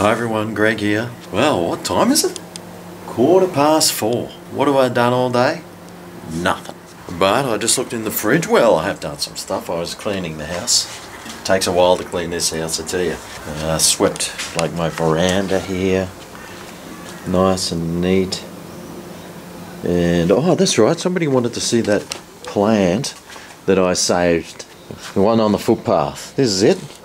Hi everyone, Greg here. Well, what time is it? Quarter past four. What have I done all day? Nothing. But I just looked in the fridge. Well, I have done some stuff. I was cleaning the house. It takes a while to clean this house, I tell you. Uh, swept like my veranda here. Nice and neat. And oh, that's right. Somebody wanted to see that plant that I saved. The one on the footpath. This is it.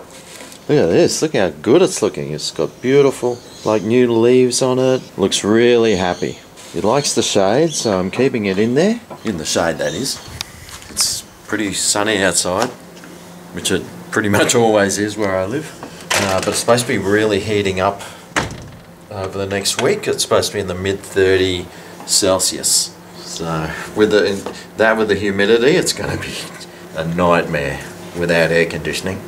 Look at this. Look how good it's looking. It's got beautiful, like new leaves on it. Looks really happy. It likes the shade, so I'm keeping it in there. In the shade, that is. It's pretty sunny outside, which it pretty much always is where I live. Uh, but it's supposed to be really heating up over the next week. It's supposed to be in the mid 30 Celsius. So with the that with the humidity, it's going to be a nightmare without air conditioning.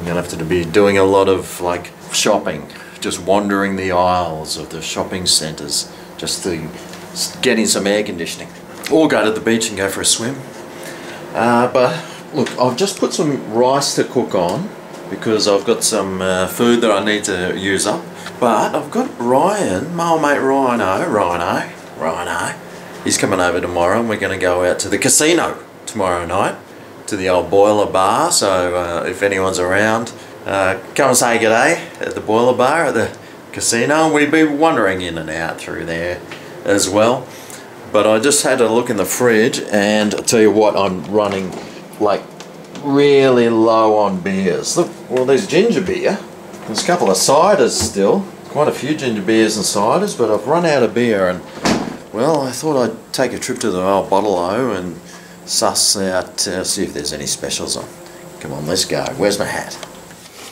I'm gonna have to be doing a lot of like shopping, just wandering the aisles of the shopping centres just to get in some air conditioning. Or go to the beach and go for a swim. Uh, but look, I've just put some rice to cook on because I've got some uh, food that I need to use up. But I've got Ryan, my old mate Rhino, Rhino, Rhino. He's coming over tomorrow and we're going to go out to the casino tomorrow night to the old boiler bar. So uh, if anyone's around, uh, come and say g'day at the boiler bar at the casino. We'd be wandering in and out through there as well. But I just had a look in the fridge and I'll tell you what, I'm running like really low on beers. Look, well there's ginger beer. There's a couple of ciders still. Quite a few ginger beers and ciders, but I've run out of beer and well, I thought I'd take a trip to the old bottle-o and suss out, uh, see if there's any specials on. Come on, let's go. Where's my hat?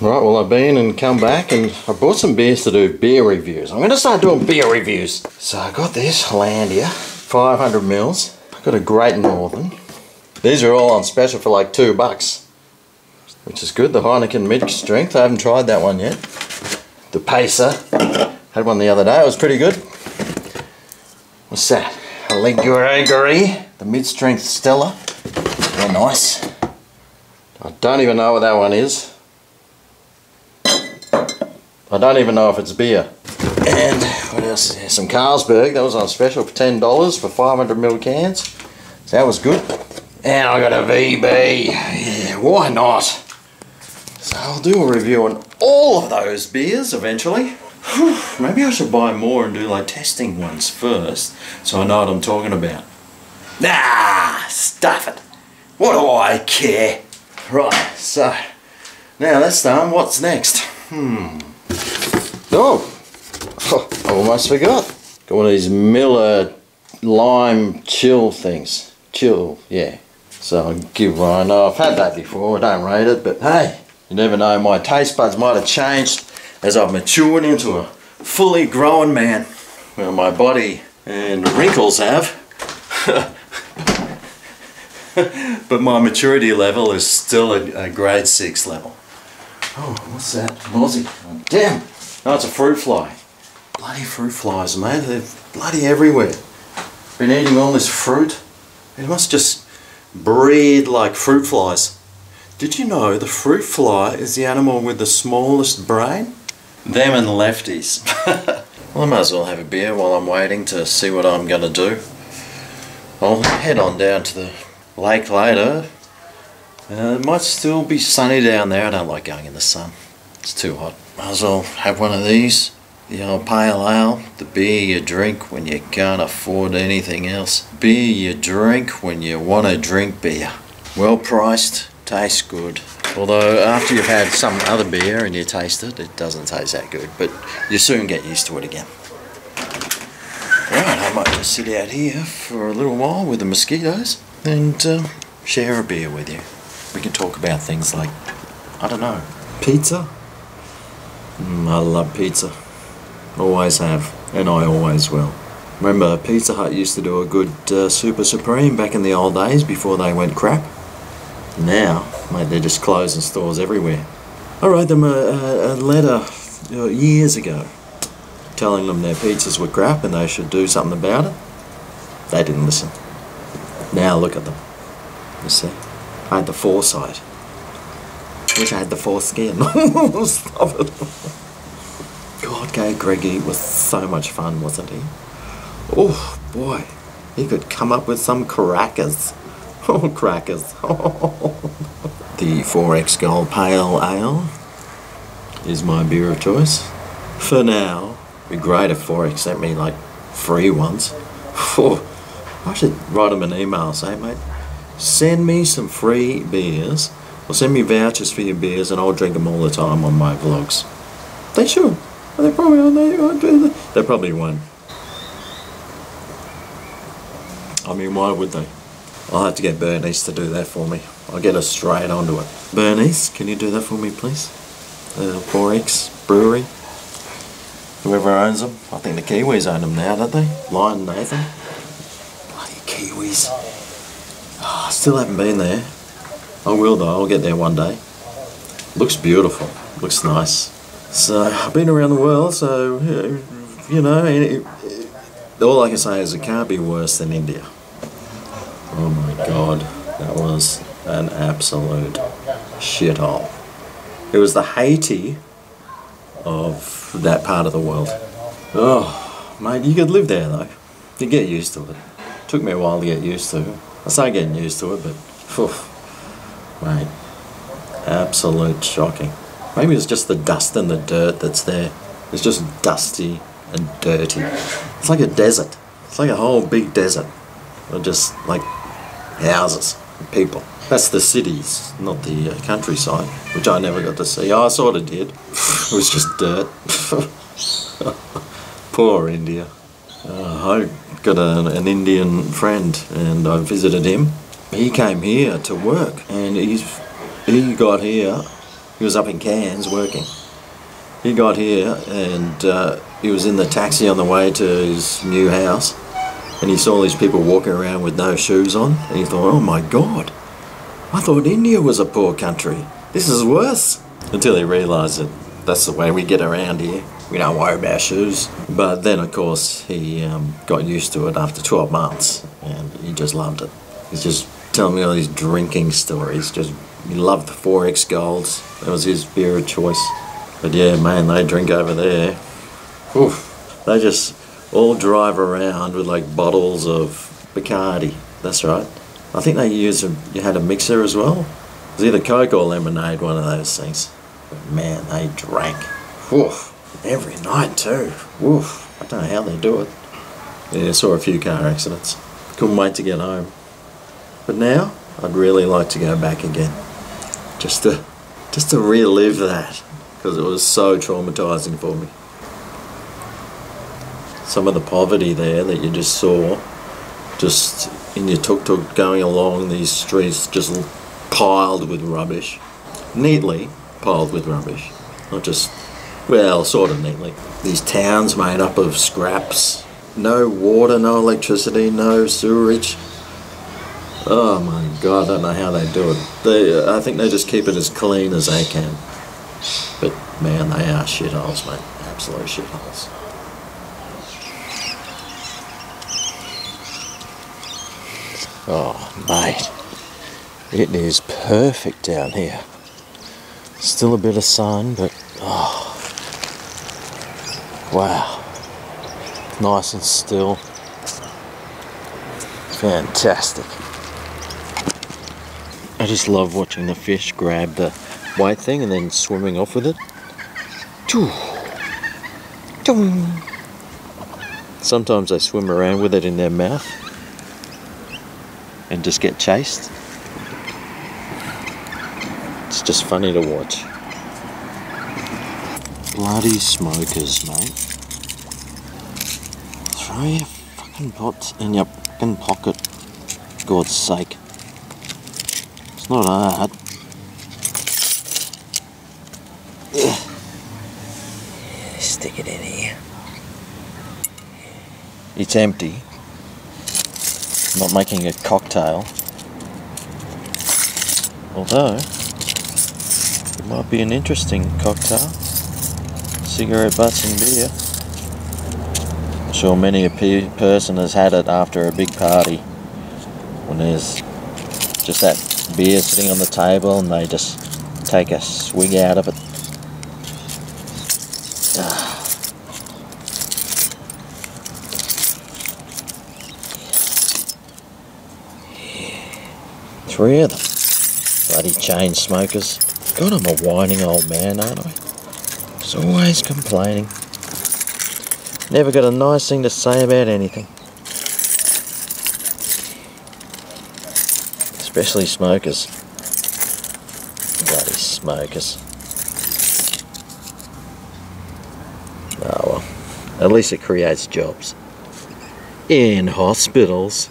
Right, well I've been and come back and I bought some beers to do beer reviews. I'm going to start doing beer reviews. So I got this Hollandia, 500 mils. I got a Great Northern. These are all on special for like two bucks, which is good. The Heineken mid strength, I haven't tried that one yet. The Pacer, had one the other day, it was pretty good. What's that? A the mid-strength Stella. Very nice. I don't even know what that one is. I don't even know if it's beer. And what else is there? Some Carlsberg. That was on special for $10 for 500ml cans. So that was good. And I got a VB. Yeah, why not? So I'll do a review on all of those beers eventually. Maybe I should buy more and do like testing ones first so I know what I'm talking about. Nah, stuff it. What do I care? Right, so now that's done. What's next? Hmm. Oh, oh I almost forgot. Got one of these Miller lime chill things. Chill, yeah. So I'll give one. I've had that before. I don't rate it, but hey, you never know. My taste buds might have changed as I've matured into a fully grown man. Well, my body and wrinkles have. but my maturity level is still a, a, grade 6 level. Oh, what's that? Mozzie. Oh, damn! No, it's a fruit fly. Bloody fruit flies, man. They're bloody everywhere. Been eating all this fruit. It must just breed like fruit flies. Did you know the fruit fly is the animal with the smallest brain? Them and lefties. well, I might as well have a beer while I'm waiting to see what I'm going to do. I'll head on down to the lake later. Uh, it might still be sunny down there. I don't like going in the sun. It's too hot. Might as well have one of these. The old pale ale. The beer you drink when you can't afford anything else. Beer you drink when you want to drink beer. Well priced, tastes good. Although after you've had some other beer and you taste it, it doesn't taste that good. But you soon get used to it again. Right, I might just sit out here for a little while with the mosquitoes and uh, share a beer with you. We can talk about things like, I don't know, pizza? Mm, I love pizza. Always have, and I always will. Remember, Pizza Hut used to do a good uh, Super Supreme back in the old days before they went crap. Now, mate, they're just closing stores everywhere. I wrote them a, a, a letter uh, years ago telling them their pizzas were crap and they should do something about it. They didn't listen. Now look at them. You see? I had the foresight. Wish I had the foreskin. Stop it. Okay, Greggy was so much fun, wasn't he? Oh boy, he could come up with some crackers. Oh, crackers. the 4X Gold Pale Ale is my beer of choice. For now, it'd be great if 4X sent me like free ones. Oh, I should write them an email, say, mate, send me some free beers, or send me vouchers for your beers, and I'll drink them all the time on my vlogs. They should. They probably they, they probably won't. I mean, why would they? I'll have to get Bernice to do that for me. I'll get her straight onto it. Bernice, can you do that for me, please? Uh, the 4X Brewery. Whoever owns them. I think the Kiwis own them now, don't they? Lion Nathan. Bloody Kiwis. Oh, I still haven't been there. I will though, I'll get there one day. Looks beautiful. Looks nice. So, I've been around the world, so, uh, you know, all I can say is it can't be worse than India. God, that was an absolute shithole. It was the Haiti of that part of the world. Oh, mate, you could live there though. You get used to it. Took me a while to get used to. I started getting used to it, but, phew, mate, absolute shocking. Maybe it's just the dust and the dirt that's there. It's just dusty and dirty. It's like a desert. It's like a whole big desert. Or just like houses, people. That's the cities, not the uh, countryside, which I never got to see. Oh, I sort of did. it was just dirt. Poor India. Uh, I got a, an Indian friend and I visited him. He came here to work and he's, he got here, he was up in Cairns working. He got here and uh, he was in the taxi on the way to his new house and he saw these people walking around with no shoes on, and he thought, oh my god, I thought India was a poor country. This is worse. Until he realised that that's the way we get around here. We don't worry about shoes. But then, of course, he um, got used to it after 12 months, and he just loved it. He's just telling me all these drinking stories. Just he loved the 4X Golds. That was his beer of choice. But yeah, man, they drink over there. Oof. They just all drive around with like bottles of Bacardi. That's right. I think they used a, you had a mixer as well. It was either Coke or lemonade, one of those things. But man, they drank. Woof. Every night too. Woof. I don't know how they do it. Yeah, saw a few car accidents. Couldn't wait to get home. But now, I'd really like to go back again. Just to, just to relive that. Because it was so traumatizing for me some of the poverty there that you just saw, just in your tuk-tuk going along these streets, just piled with rubbish, neatly piled with rubbish, not just, well, sort of neatly. These towns made up of scraps, no water, no electricity, no sewerage. Oh my god, I don't know how they do it. They, uh, I think they just keep it as clean as they can. But man, they are shitholes, mate. Absolute shitholes. Oh, mate, it is perfect down here. Still a bit of sun, but oh, wow, nice and still. Fantastic. I just love watching the fish grab the white thing and then swimming off with it. Sometimes they swim around with it in their mouth and just get chased. It's just funny to watch. Bloody smokers, mate. Throw your fucking pot in your fucking pocket. God's sake. It's not hard. Stick it in here. It's empty not making a cocktail. Although, it might be an interesting cocktail. Cigarette butts and beer. I'm sure many a pe person has had it after a big party. When there's just that beer sitting on the table and they just take a swig out of it. Three of them. Bloody chain smokers. God, I'm a whining old man, aren't I? Just always complaining. Never got a nice thing to say about anything. Especially smokers. Bloody smokers. Oh well. At least it creates jobs. In hospitals.